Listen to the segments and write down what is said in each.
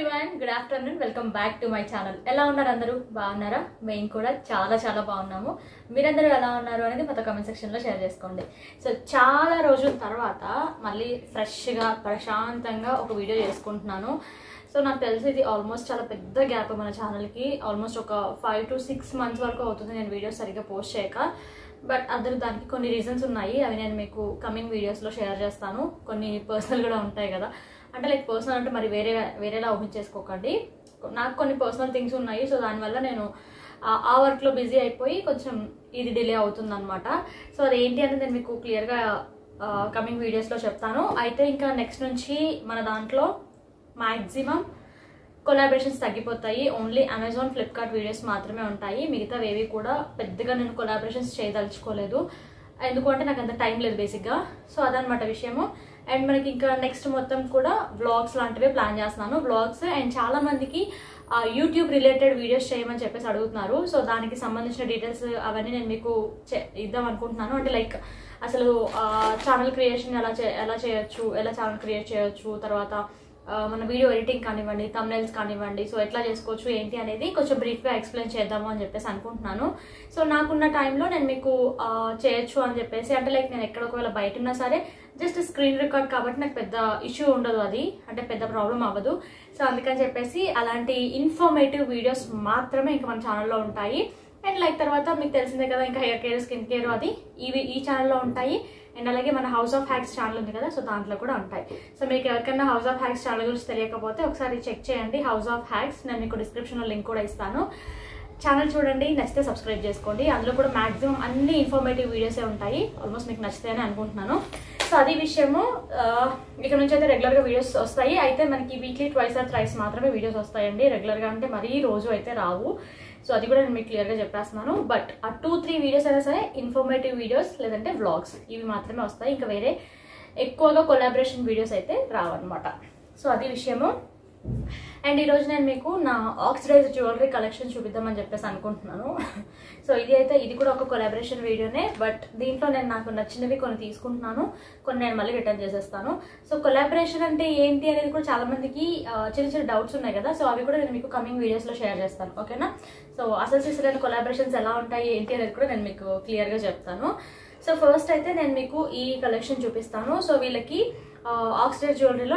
Everyone good afternoon welcome back to my channel ఎలా ఉన్నారు అందరూ? బాగున్నారా? మేము కూడా చాలా చాలా బాగున్నాము. మీరందరూ ఎలా ఉన్నారు అనేది మొత్తం కమెంట్ సెక్షన్లో షేర్ చేసుకోండి. సో చాలా రోజుల తర్వాత మళ్ళీ ఫ్రెష్గా ప్రశాంతంగా ఒక వీడియో చేసుకుంటున్నాను. సో నాకు తెలిసి ఇది ఆల్మోస్ట్ చాలా పెద్ద గ్యాప్ మన ఛానల్కి ఆల్మోస్ట్ ఒక ఫైవ్ టు సిక్స్ మంత్స్ వరకు అవుతుంది నేను వీడియోస్ సరిగ్గా పోస్ట్ చేయక. బట్ అదర్ దానికి కొన్ని రీజన్స్ ఉన్నాయి. అవి నేను మీకు కమింగ్ వీడియోస్లో షేర్ చేస్తాను. కొన్ని పర్సనల్ కూడా ఉంటాయి కదా. అంటే లైక్ పర్సనల్ అంటే మరి వేరే వేరేలా ఊహించేసుకోకండి. నాకు కొన్ని పర్సనల్ థింగ్స్ ఉన్నాయి సో దానివల్ల నేను ఆ- వర్క్లో బిజీ అయిపోయి కొంచెం ఇది డిలే అవుతుందనమాట సో అది ఏంటి అనేది నేను మీకు క్లియర్గా కమింగ్ వీడియోస్లో చెప్తాను. అయితే ఇంకా నెక్స్ట్ నుంచి మన దాంట్లో మ్యాక్సిమం కొలాబరేషన్స్ తగ్గిపోతాయి. ఓన్లీ అమెజాన్ ఫ్లిప్కార్ట్ వీడియోస్ మాత్రమే ఉంటాయి. మిగతావి ఏవి కూడా పెద్దగా నేను కొలాబరేషన్స్ చేయదలుచుకోలేదు. ఎందుకంటే నాకు అంత టైం లేదు బేసిక్గా సో అదనమాట విషయము. అండ్ మనకి ఇంకా నెక్స్ట్ మొత్తం కూడా వ్లాగ్స్ లాంటివి ప్లాన్ చేస్తున్నాను. వ్లాగ్స్ అండ్ చాలా మందికి యూట్యూబ్ రిలేటెడ్ వీడియోస్ చేయమని చెప్పేసి అడుగుతున్నారు. సో దానికి సంబంధించిన డీటెయిల్స్ అవన్నీ నేను మీకు ఇద్దాం అనుకుంటున్నాను. అంటే లైక్ అసలు ఛానల్ క్రియేషన్ ఎలా ఎలా చేయొచ్చు ఎలా ఛానల్ క్రియేట్ చేయొచ్చు తర్వాత మన వీడియో ఎడిటింగ్ కానివ్వండి తమ్నైల్స్ కానివ్వండి సో ఎట్లా చేసుకోవచ్చు ఏంటి అనేది కొంచెం బ్రీఫ్గా ఎక్స్ప్లెయిన్ చేద్దాము అని చెప్పేసి అనుకుంటున్నాను. సో నాకున్న టైంలో నేను మీకు చేయొచ్చు అని చెప్పేసి అంటే లైక్ నేను ఎక్కడ ఒకవేళ బయట ఉన్నా సరే జస్ట్ స్క్రీన్ రికార్డ్ కాబట్టి నాకు పెద్ద ఇష్యూ ఉండదు అది అంటే పెద్ద ప్రాబ్లం అవ్వదు. సో అందుకని చెప్పేసి అలాంటి ఇన్ఫర్మేటివ్ వీడియోస్ మాత్రమే ఇంకా మన ఛానల్లో ఉంటాయి. అండ్ లైక్ తర్వాత మీకు తెలిసిందే కదా ఇంకా హెయిర్ కేర్ స్కిన్ కేర్ అది ఇవి ఈ ఛానల్లో ఉంటాయి. అండ్ అలాగే మన హౌస్ ఆఫ్ హ్యాక్స్ ఛానల్ ఉంది కదా సో దాంట్లో కూడా ఉంటాయి. సో మీకు ఎవరికైనా హౌస్ ఆఫ్ హ్యాక్స్ ఛానల్ గురించి తెలియకపోతే ఒకసారి చెక్ చేయండి హౌస్ ఆఫ్ హ్యాక్స్ నేను మీకు డిస్క్రిప్షన్లో లింక్ కూడా ఇస్తాను. ఛానల్ చూడండి నచ్చితే సబ్స్క్రైబ్ చేసుకోండి. అందులో కూడా మాక్సిమం అన్ని ఇన్ఫర్మేటివ్ వీడియోసే ఉంటాయి. ఆల్మోస్ట్ మీకు నచ్చుతాయని అనుకుంటున్నాను. సో అది విషయము ఇక్కడ నుంచి అయితే రెగ్యులర్గా వీడియోస్ వస్తాయి. అయితే మనకి వీక్లీ ట్వైస్ ఆర్ థ్రైస్ మాత్రమే వీడియోస్ వస్తాయండి. రెగ్యులర్గా అంటే మరీ రోజు అయితే రావు. సో అది కూడా నేను మీకు క్లియర్గా చెప్పేస్తున్నాను. బట్ ఆ టూ త్రీ వీడియోస్ అయినా సరే ఇన్ఫర్మేటివ్ వీడియోస్ లేదంటే వ్లాగ్స్ ఇవి మాత్రమే వస్తాయి. ఇంకా వేరే ఎక్కువగా కొలాబరేషన్ వీడియోస్ అయితే రావన్నమాట. సో అది విషయము. అండ్ ఈరోజు నేను మీకు నా ఆక్సిడైజ్ జ్యువెలరీ కలెక్షన్ చూపిద్దామని చెప్పేసి అనుకుంటున్నాను. సో ఇది అయితే ఇది కూడా ఒక కొలాబరేషన్ వీడియోనే బట్ దీంట్లో నేను నాకు నచ్చినవి కొన్ని తీసుకుంటున్నాను. కొన్ని నేను మళ్ళీ రిటర్న్ చేసేస్తాను. సో కొలాబరేషన్ అంటే ఏంటి అనేది కూడా చాలా మందికి చిన్న చిన్న డౌట్స్ ఉన్నాయి కదా సో అవి కూడా నేను మీకు కమింగ్ వీడియోస్లో షేర్ చేస్తాను. ఓకేనా సో అసలు సిస్టర్ కొలాబరేషన్స్ ఎలా ఉంటాయి ఏంటి అనేది కూడా నేను మీకు క్లియర్గా చెప్తాను. సో ఫస్ట్ అయితే నేను మీకు ఈ కలెక్షన్ చూపిస్తాను. సో వీళ్ళకి ఆక్సిడైజ్ జ్యువెలరీలో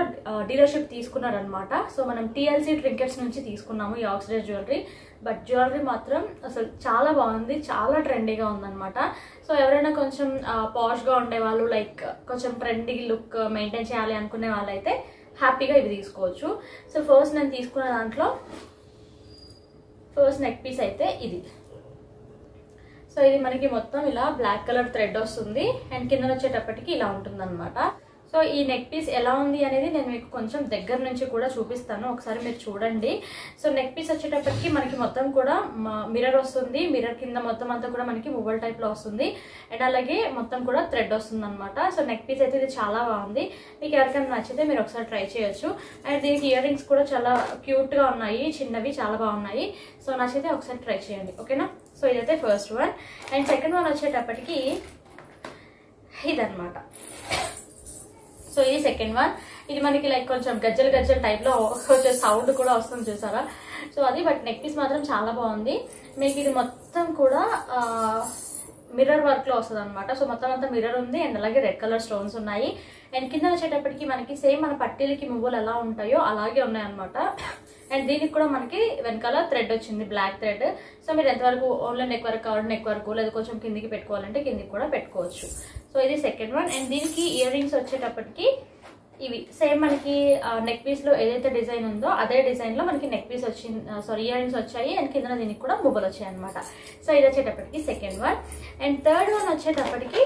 డీలర్షిప్ తీసుకున్నారనమాట సో మనం టీఎల్సీ ట్రింకెట్స్ నుంచి తీసుకున్నాము ఈ ఆక్సిడైజ్ జ్యువెలరీ బట్ జ్యువెలరీ మాత్రం అసలు చాలా బాగుంది చాలా ట్రెండీగా ఉందన్నమాట. సో ఎవరైనా కొంచెం పాష్గా ఉండేవాళ్ళు లైక్ కొంచెం ట్రెండీ లుక్ మెయింటైన్ చేయాలి అనుకునే వాళ్ళైతే హ్యాపీగా ఇవి తీసుకోవచ్చు. సో ఫస్ట్ నేను తీసుకున్న దాంట్లో ఫస్ట్ నెక్ పీస్ అయితే ఇది. సో ఇది మనకి మొత్తం ఇలా బ్లాక్ కలర్ థ్రెడ్ వస్తుంది. అండ్ కింద వచ్చేటప్పటికి ఇలా ఉంటుంది సో ఈ నెక్ పీస్ ఎలా ఉంది అనేది నేను మీకు కొంచెం దగ్గర నుంచి కూడా చూపిస్తాను. ఒకసారి మీరు చూడండి. సో నెక్ పీస్ వచ్చేటప్పటికి మనకి మొత్తం కూడా మిర్రర్ వస్తుంది. మిర్రర్ కింద మొత్తం అంతా కూడా మనకి మువ్వల్ టైప్లో వస్తుంది. అండ్ అలాగే మొత్తం కూడా థ్రెడ్ వస్తుంది అనమాట సో నెక్ పీస్ అయితే ఇది చాలా బాగుంది. మీకు ఎవరికైనా నచ్చితే మీరు ఒకసారి ట్రై చేయొచ్చు. అండ్ దీనికి ఇయర్ రింగ్స్ కూడా చాలా క్యూట్గా ఉన్నాయి. చిన్నవి చాలా బాగున్నాయి. సో నచ్చితే ఒకసారి ట్రై చేయండి. ఓకేనా సో ఇదైతే first one and second one వచ్చేటప్పటికి ఇదన్నమాట. సో ఇది సెకండ్ వన్ ఇది మనకి లైక్ కొంచెం గజ్జలు గజ్జల టైప్లో వచ్చే సౌండ్ కూడా వస్తుంది చూసారా? సో అది బట్ నెక్ పీస్ మాత్రం చాలా బాగుంది. మీకు ఇది మొత్తం కూడా మిర్రర్ వర్క్లో వస్తుంది అనమాట సో మొత్తం అంతా మిర్రర్ ఉంది అండ్ అలాగే రెడ్ కలర్ స్టోన్స్ ఉన్నాయి. అండ్ కింద వచ్చేటప్పటికి మనకి సేమ్ మన పట్టీలకి మువ్వులు ఎలా ఉంటాయో అలాగే ఉన్నాయన్నమాట. అండ్ దీనికి కూడా మనకి వెనకాల థ్రెడ్ వచ్చింది బ్లాక్ థ్రెడ్ సో మీరు ఎంతవరకు ఓన్లీ నెక్ వరకు కావాలి నెక్ వరకు లేదా కొంచెం కిందికి పెట్టుకోవాలంటే కిందికి కూడా పెట్టుకోవచ్చు. సో ఇది సెకండ్ వన్ అండ్ దీనికి ఇయర్ రింగ్స్ వచ్చేటప్పటికి ఇవి సేమ్ మనకి నెక్ పీస్లో ఏదైతే డిజైన్ ఉందో అదే డిజైన్లో మనకి నెక్ పీస్ వచ్చింది సారీ ఇయర్ రింగ్స్ వచ్చాయి. అండ్ కింద దీనికి కూడా మొబైల్ వచ్చాయి అనమాట సో ఇది వచ్చేటప్పటికి second one and third one వచ్చేటప్పటికి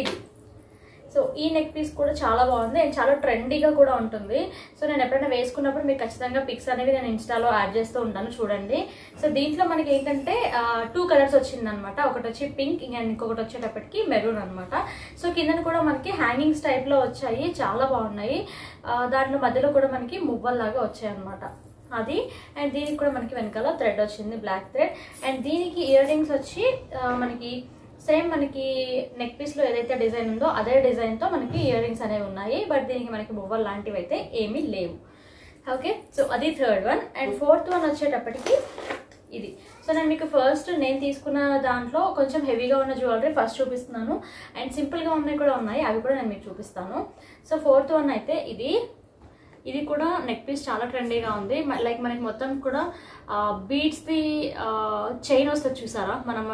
ఇది సో ఈ నెక్ పీస్ కూడా చాలా బాగుంది. అండ్ చాలా ట్రెండీగా కూడా ఉంటుంది. సో నేను ఎప్పుడైనా వేసుకున్నప్పుడు మీకు ఖచ్చితంగా పిక్స్ అనేవి నేను ఇన్స్టాలో యాడ్ చేస్తూ ఉంటాను చూడండి. సో దీంట్లో మనకి ఏంటంటే టూ కలర్స్ వచ్చింది అనమాట ఒకటి వచ్చి పింక్ ఇంకా ఇంకొకటి వచ్చేటప్పటికి మెరూన్ అనమాట సో కింద కూడా మనకి హ్యాంగింగ్స్ టైప్లో వచ్చాయి. చాలా బాగున్నాయి. దాంట్లో మధ్యలో కూడా మనకి మువ్వల్లాగా వచ్చాయి అనమాట అది. అండ్ దీనికి కూడా మనకి వెనకాల థ్రెడ్ వచ్చింది బ్లాక్ థ్రెడ్ అండ్ దీనికి ఇయర్ రింగ్స్ వచ్చి మనకి సేమ్ మనకి నెక్ పీస్లో ఏదైతే డిజైన్ ఉందో అదే డిజైన్తో మనకి ఇయర్ రింగ్స్ అనేవి ఉన్నాయి బట్ దీనికి మనకి మువ్వలు లాంటివి అయితే ఏమీ లేవు. ఓకే సో అది third one and fourth one వచ్చేటప్పటికి ఇది. సో నేను మీకు ఫస్ట్ నేను తీసుకున్న దాంట్లో కొంచెం హెవీగా ఉన్న జ్యువెలరీ ఫస్ట్ చూపిస్తున్నాను. అండ్ సింపుల్గా ఉన్నాయి కూడా ఉన్నాయి అవి కూడా నేను మీకు చూపిస్తాను. సో ఫోర్త్ వన్ అయితే ఇది. ఇది కూడా నెక్ పీస్ చాలా ట్రెండీగా ఉంది. లైక్ మనకి మొత్తం కూడా బీడ్స్ది చైన్ వస్తుంది చూసారా? మనము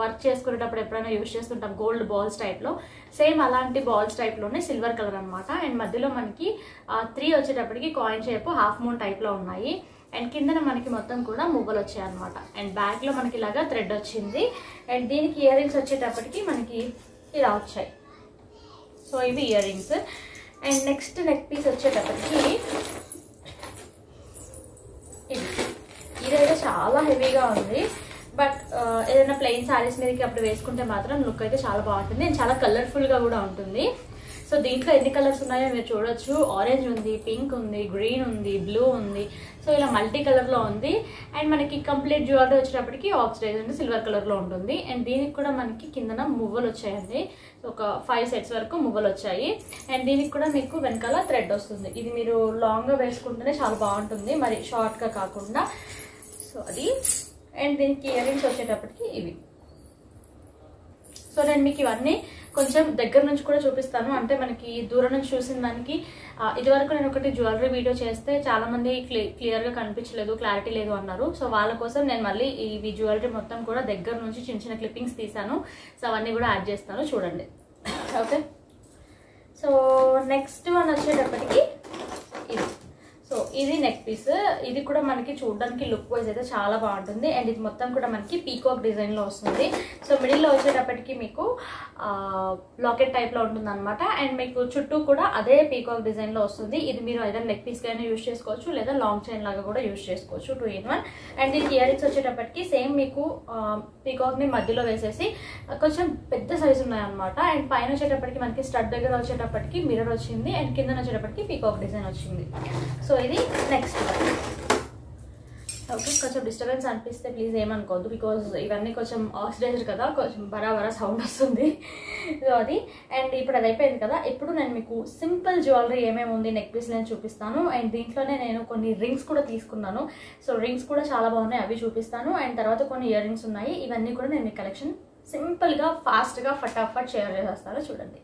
వర్క్ చేసుకునేటప్పుడు ఎప్పుడైనా యూజ్ చేస్తుంటాం గోల్డ్ బాల్స్ టైప్లో సేమ్ అలాంటి బాల్స్ టైప్లోనే సిల్వర్ కలర్ అనమాట అండ్ మధ్యలో మనకి త్రీ వచ్చేటప్పటికి కాయిన్ షేప్ హాఫ్ మూన్ టైప్లో ఉన్నాయి. అండ్ కిందన మనకి మొత్తం కూడా మువ్వలు వచ్చాయి అనమాట అండ్ బ్యాక్లో మనకి ఇలాగా థ్రెడ్ వచ్చింది. అండ్ దీనికి ఇయర్ రింగ్స్ వచ్చేటప్పటికి మనకి ఇలా వచ్చాయి. సో ఇవి earrings and next neck piece వచ్చేటప్పటికి ఇది. ఇదైతే చాలా హెవీగా ఉంది. బట్ uh, ఏదైనా ప్లెయిన్ శారీస్ మీదకి అప్పుడు వేసుకుంటే మాత్రం లుక్ అయితే చాలా బాగుంటుంది. అండ్ చాలా కలర్ఫుల్గా కూడా ఉంటుంది. సో దీంట్లో ఎన్ని కలర్స్ ఉన్నాయో మీరు చూడొచ్చు. ఆరెంజ్ ఉంది పింక్ ఉంది గ్రీన్ ఉంది బ్లూ ఉంది. సో ఇలా మల్టీ కలర్లో ఉంది. అండ్ మనకి కంప్లీట్ జ్యువెలరీ వచ్చేటప్పటికి ఆక్సిడైజ్ అండ్ సిల్వర్ కలర్లో ఉంటుంది. అండ్ దీనికి కూడా మనకి కిందన మువ్వలు వచ్చాయండి. ఒక ఫైవ్ సెట్స్ వరకు మువ్వలు వచ్చాయి. అండ్ దీనికి కూడా మీకు వెనకాల థ్రెడ్ వస్తుంది. ఇది మీరు లాంగ్గా వేసుకుంటేనే చాలా బాగుంటుంది. మరి షార్ట్గా కాకుండా. సో అది. అండ్ దీనికి ఇయర్ రింగ్స్ వచ్చేటప్పటికి ఇవి. సో నేను మీకు ఇవన్నీ కొంచెం దగ్గర నుంచి కూడా చూపిస్తాను. అంటే మనకి దూరం నుంచి చూసిన దానికి ఇదివరకు నేను ఒకటి జ్యువెలరీ వీడియో చేస్తే చాలా మంది క్లి- క్లియర్గా కనిపించలేదు క్లారిటీ లేదు అన్నారు. సో వాళ్ళ కోసం నేను మళ్ళీ ఈ జ్యువెలరీ మొత్తం కూడా దగ్గర నుంచి చిన్న చిన్న క్లిప్పింగ్స్ తీసాను సో అవన్నీ కూడా యాడ్ చేస్తాను. చూడండి. ఓకే? సో నెక్స్ట్ వన్ వచ్చేటప్పటికి ఇది నెక్ పీస్ ఇది కూడా మనకి చూడడానికి లుక్ వైజ్ అయితే చాలా బాగుంటుంది. అండ్ ఇది మొత్తం కూడా మనకి పీకాక్ డిజైన్లో వస్తుంది. సో మిడిల్లో వచ్చేటప్పటికి మీకు లాకెట్ టైప్లో ఉంటుంది అనమాట అండ్ మీకు చుట్టూ కూడా అదే పీకాక్ డిజైన్లో వస్తుంది. ఇది మీరు ఏదైనా నెక్ పీస్ అయినా యూజ్ చేసుకోవచ్చు లేదా లాంగ్ చైన్ లాగా కూడా యూజ్ చేసుకోవచ్చు టూ ఇన్ వన్ అండ్ దీనికి ఇయర్ రింగ్స్ వచ్చేటప్పటికి సేమ్ మీకు పీకాక్ని మధ్యలో వేసేసి కొంచెం పెద్ద సైజు ఉన్నాయన్నమాట. అండ్ పైన వచ్చేటప్పటికి మనకి స్టడ్ దగ్గర వచ్చేటప్పటికి మిర్రర్ వచ్చింది. అండ్ కింద వచ్చేటప్పటికి పీకాక్ డిజైన్ వచ్చింది. సో ఇది నెక్స్ట్ ఓకే కొంచెం డిస్టర్బెన్స్ అనిపిస్తే ప్లీజ్ ఏమనుకోవద్దు బికాజ్ ఇవన్నీ కొంచెం ఆక్సిడైజ్డ్ కదా కొంచెం బరాబరా సౌండ్ వస్తుంది. సో అది. అండ్ ఇప్పుడు అది అయిపోయింది కదా ఇప్పుడు నేను మీకు సింపుల్ జ్యువెలరీ ఏమేమి ఉంది నెక్ పీస్ నేను చూపిస్తాను. అండ్ దీంట్లోనే నేను కొన్ని రింగ్స్ కూడా తీసుకున్నాను. సో రింగ్స్ కూడా చాలా బాగున్నాయి అవి చూపిస్తాను. అండ్ తర్వాత కొన్ని ఇయర్ రింగ్స్ ఉన్నాయి. ఇవన్నీ కూడా నేను మీ కలెక్షన్ సింపుల్గా ఫాస్ట్గా ఫటాఫట్ షేర్ చేసేస్తాను. చూడండి.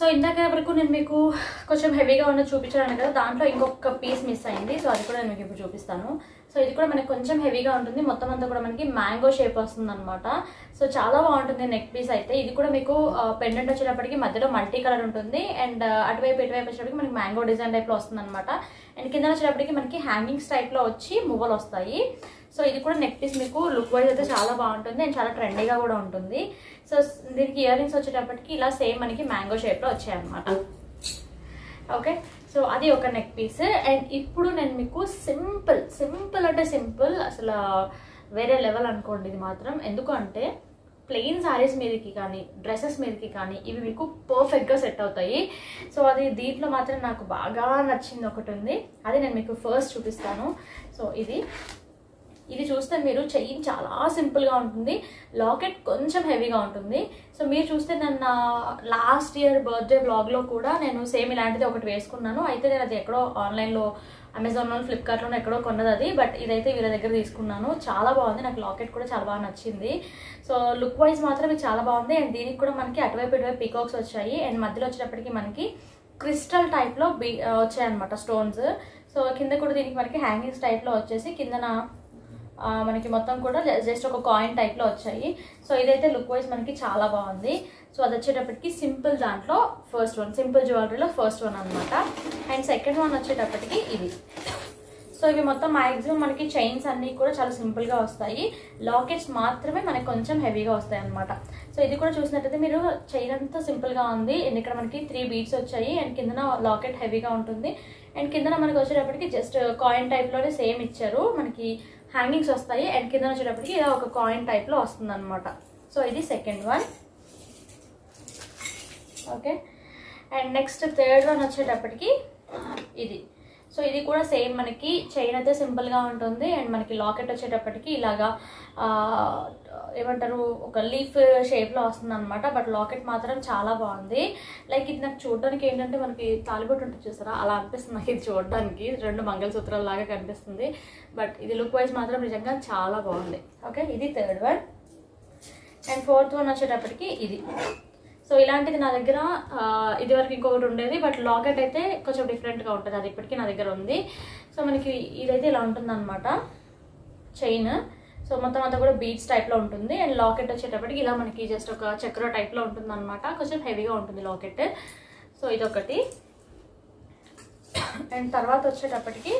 సో ఇందాక వరకు నేను మీకు కొంచెం హెవీగా ఉన్న చూపించాను కదా దాంట్లో ఇంకొక పీస్ మిస్ అయింది. సో అది కూడా నేను మీకు ఇప్పుడు చూపిస్తాను. సో ఇది కూడా మనకి కొంచెం హెవీగా ఉంటుంది. మొత్తం అంతా కూడా మనకి మ్యాంగో షేప్ వస్తుంది అనమాట సో చాలా బాగుంటుంది నెక్ పీస్ అయితే. ఇది కూడా మీకు పెండెంట్ వచ్చేటప్పటికి మధ్యలో మల్టీ కలర్ ఉంటుంది. అండ్ అటువైపు ఇటువైపు వచ్చేటప్పటికి మనకి మ్యాంగో డిజైన్ టైప్లో వస్తుంది అనమాట అండ్ కింద వచ్చేటప్పటికి మనకి హ్యాంగింగ్స్ టైప్లో వచ్చి మువ్వలు వస్తాయి. సో ఇది కూడా నెక్ పీస్ మీకు లుక్ వైజ్ అయితే చాలా బాగుంటుంది. అండ్ చాలా ట్రెండీగా కూడా ఉంటుంది. సో దీనికి ఇయర్ రింగ్స్ వచ్చేటప్పటికి ఇలా సేమ్ మనకి మ్యాంగో షేప్లో వచ్చాయన్నమాట. ఓకే? సో అది ఒక నెక్ పీస్ అండ్ ఇప్పుడు నేను మీకు సింపుల్ సింపుల్ అంటే సింపుల్ అసలు వేరే లెవెల్ అనుకోండి ఇది మాత్రం. ఎందుకు అంటే ప్లెయిన్ సారీస్ మీదకి కానీ డ్రెస్సెస్ మీదకి కానీ ఇవి మీకు పర్ఫెక్ట్గా సెట్ అవుతాయి. సో అది దీంట్లో మాత్రం నాకు బాగా నచ్చింది ఒకటి ఉంది. అది నేను మీకు ఫస్ట్ చూపిస్తాను. సో ఇది ఇది చూస్తే మీరు చెయ్యి చాలా సింపుల్గా ఉంటుంది. లాకెట్ కొంచెం హెవీగా ఉంటుంది. సో మీరు చూస్తే నన్న లాస్ట్ ఇయర్ బర్త్డే బ్లాగ్లో కూడా నేను సేమ్ ఇలాంటిది ఒకటి వేసుకున్నాను. అయితే నేను అది ఎక్కడో ఆన్లైన్లో అమెజాన్లో ఫ్లిప్కార్ట్లో ఎక్కడో కొన్నది అది. బట్ ఇదైతే వీళ్ళ దగ్గర తీసుకున్నాను. చాలా బాగుంది. నాకు లాకెట్ కూడా చాలా బాగా నచ్చింది. సో లుక్ వైజ్ మాత్రం ఇది చాలా బాగుంది. అండ్ దీనికి కూడా మనకి అటువైపు ఇటువైపు పీకాక్స్ వచ్చాయి. అండ్ మధ్యలో వచ్చేటప్పటికి మనకి క్రిస్టల్ టైప్లో బీ వచ్చాయన్నమాట స్టోన్స్. సో కింద కూడా దీనికి మనకి హ్యాంగింగ్స్ టైప్లో వచ్చేసి కిందన మనకి మొత్తం కూడా జస్ట్ ఒక కాయిన్ టైప్లో వచ్చాయి. సో ఇదైతే లుక్ వైజ్ మనకి చాలా బాగుంది. సో అది వచ్చేటప్పటికి సింపుల్ దాంట్లో ఫస్ట్ వన్ సింపుల్ జ్యువెలరీలో ఫస్ట్ వన్ అనమాట అండ్ సెకండ్ వన్ వచ్చేటప్పటికి ఇది. సో ఇవి మొత్తం మ్యాక్సిమం మనకి చైన్స్ అన్నీ కూడా చాలా సింపుల్గా వస్తాయి. లాకెట్స్ మాత్రమే మనకి కొంచెం హెవీగా వస్తాయి అనమాట సో ఇది కూడా చూసినట్టయితే మీరు చైన్ అంతా సింపుల్గా ఉంది. అండ్ ఇక్కడ మనకి త్రీ బీట్స్ వచ్చాయి. అండ్ కిందన లాకెట్ హెవీగా ఉంటుంది. అండ్ కిందన మనకి వచ్చేటప్పటికి జస్ట్ కాయిన్ టైప్లోనే సేమ్ ఇచ్చారు. మనకి హ్యాంగింగ్స్ వస్తాయి. అండ్ కింద వచ్చేటప్పటికి ఇలా ఒక కాయిన్ టైప్లో వస్తుంది అనమాట సో ఇది second one okay and next third one వచ్చేటప్పటికి ఇది. సో ఇది కూడా సేమ్ మనకి చైన్ అయితే సింపుల్గా ఉంటుంది. అండ్ మనకి లాకెట్ వచ్చేటప్పటికి ఇలాగా ఏమంటారు ఒక లీఫ్ షేప్లో వస్తుంది అనమాట బట్ లాకెట్ మాత్రం చాలా బాగుంది. లైక్ ఇది నాకు చూడడానికి ఏంటంటే మనకి తాలిబొట్టు ఉంటుంది చూసారా? అలా అనిపిస్తుంది నాకు ఇది చూడడానికి. రెండు మంగళసూత్రాల లాగా కనిపిస్తుంది. బట్ ఇది లుక్ వైజ్ మాత్రం నిజంగా చాలా బాగుంది. ఓకే ఇది third one. And fourth one వచ్చేటప్పటికి ఇది. సో ఇలాంటిది నా దగ్గర ఇదివరకు ఇది వరకు ఇంకొకటి ఉండేది బట్ లాకెట్ అయితే కొంచెం డిఫరెంట్గా ఉంటుంది. అది ఇప్పటికీ నా దగ్గర ఉంది. సో మనకి ఇదైతే ఇలా ఉంటుంది అనమాట చైన్ సో మొత్తం అంతా కూడా బీడ్స్ టైప్లో ఉంటుంది. అండ్ లాకెట్ వచ్చేటప్పటికి ఇలా మనకి జస్ట్ ఒక చక్ర టైప్లో ఉంటుంది అనమాట కొంచెం హెవీగా ఉంటుంది లాకెట్ సో ఇదొకటి. అండ్ తర్వాత వచ్చేటప్పటికి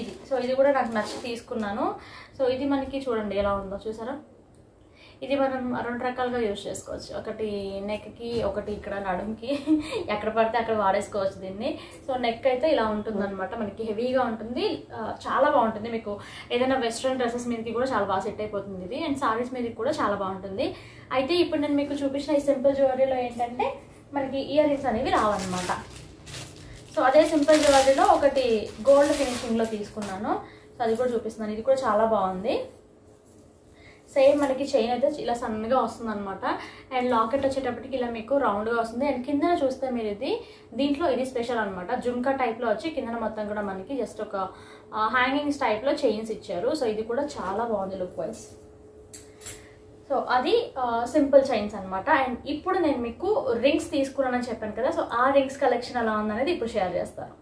ఇది. సో ఇది కూడా నాకు నచ్చి తీసుకున్నాను. సో ఇది మనకి చూడండి ఎలా ఉందో చూసారా? ఇది మనం రెండు రకాలుగా యూజ్ చేసుకోవచ్చు. ఒకటి నెక్కి ఒకటి ఇక్కడ నడుముకి. ఎక్కడ పడితే అక్కడ వాడేసుకోవచ్చు దీన్ని. సో నెక్ అయితే ఇలా ఉంటుంది అనమాట మనకి హెవీగా ఉంటుంది. చాలా బాగుంటుంది. మీకు ఏదైనా వెస్ట్రన్ డ్రెస్సెస్ మీదకి కూడా చాలా బాగా సెట్ అయిపోతుంది ఇది. అండ్ సారీస్ మీదకి కూడా చాలా బాగుంటుంది. అయితే ఇప్పుడు నేను మీకు చూపించిన ఈ సింపుల్ జ్యువెలరీలో ఏంటంటే మనకి ఇయర్ రింగ్స్ అనేవి రావన్నమాట. సో అదే సింపుల్ జ్యువెలరీలో ఒకటి గోల్డ్ ఫినిషింగ్లో తీసుకున్నాను. సో అది కూడా చూపిస్తున్నాను. ఇది కూడా చాలా బాగుంది. సేమ్ మనకి చైన్ అయితే ఇలా సన్నగా వస్తుంది అనమాట అండ్ లాకెట్ వచ్చేటప్పటికి ఇలా మీకు రౌండ్గా వస్తుంది. అండ్ కింద చూస్తే మీరు ఇది దీంట్లో ఇది స్పెషల్ అనమాట జుంకా టైప్లో వచ్చి కింద మొత్తం కూడా మనకి జస్ట్ ఒక హ్యాంగింగ్స్ టైప్లో చైన్స్ ఇచ్చారు. సో ఇది కూడా చాలా బాగుంది లుక్ వైజ్ సో అది సింపుల్ చైన్స్ అనమాట అండ్ ఇప్పుడు నేను మీకు రింగ్స్ తీసుకున్నానని చెప్పాను కదా. సో ఆ రింగ్స్ కలెక్షన్ ఎలా ఉందనేది ఇప్పుడు షేర్ చేస్తాను.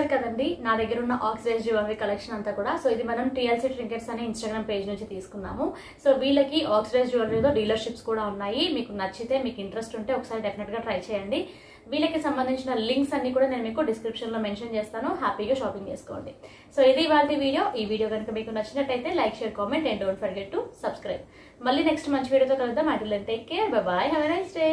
చూసారు కదండి. నా దగ్గర ఉన్న ఆక్సిడైజ్ జ్యువెలరీ కలెక్షన్ అంతా కూడా. సో ఇది మనం టీఎల్సీ ట్రింకెట్స్ అనే ఇన్స్టాగ్రామ్ పేజ్ నుంచి తీసుకున్నాము. సో వీళ్ళకి ఆక్సిడైజ్ జ్యువెలరీతో డీలర్షిప్స్ కూడా ఉన్నాయి. మీకు నచ్చితే మీకు ఇంట్రెస్ట్ ఉంటే ఒకసారి డెఫినెట్గా ట్రై చేయండి. వీళ్ళకి సంబంధించిన లింక్స్ అన్ని కూడా నేను మీకు డిస్క్రిప్షన్లో మెన్షన్ చేస్తాను. హ్యాపీగా షాపింగ్ చేసుకోండి. సో ఇది ఇవాళ వీడియో. ఈ వీడియో కనుక మీకు నచ్చినట్టయితే like share comment and don't forget to subscribe మళ్ళీ నెక్స్ట్ మంచి వీడియోతో కలుద్దాం. అటు take care bye have a nice day